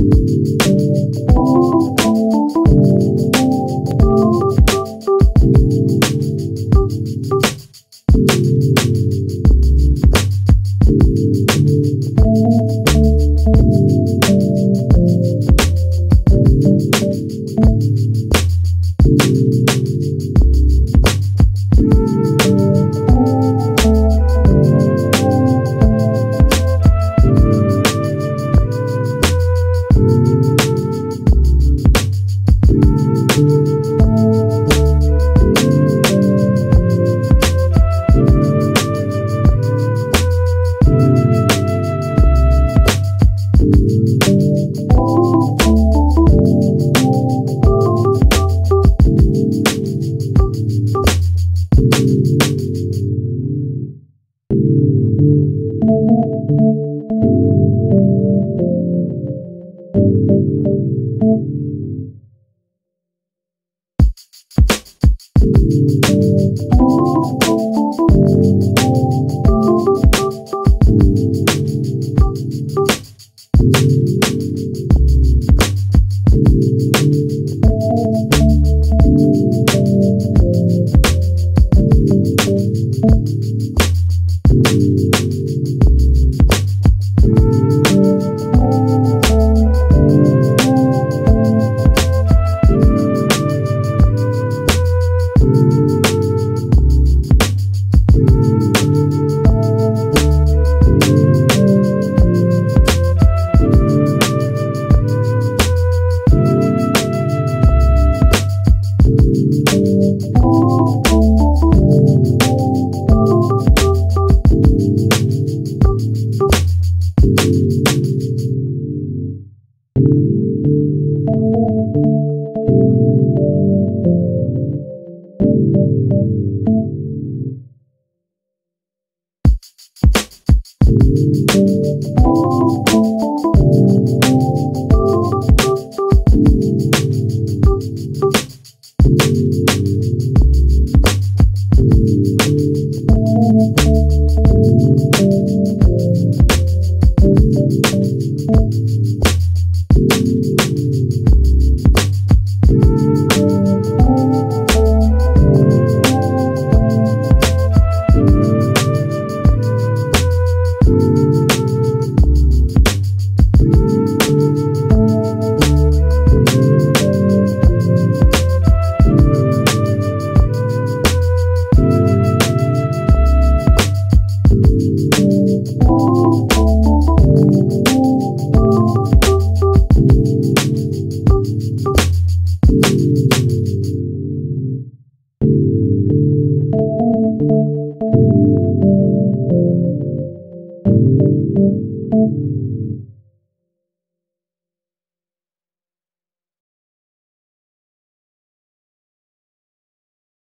Thank you. you. thank you Thank you.